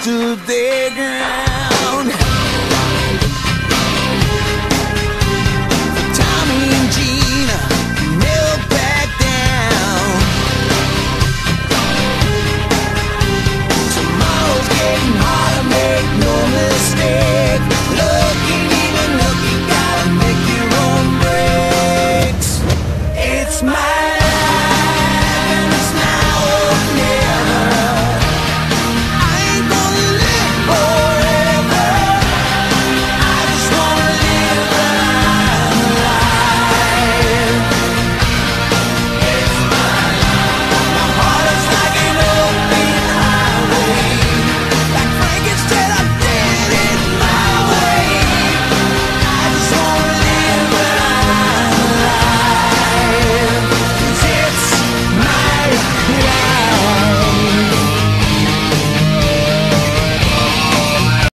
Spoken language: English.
Stood ground.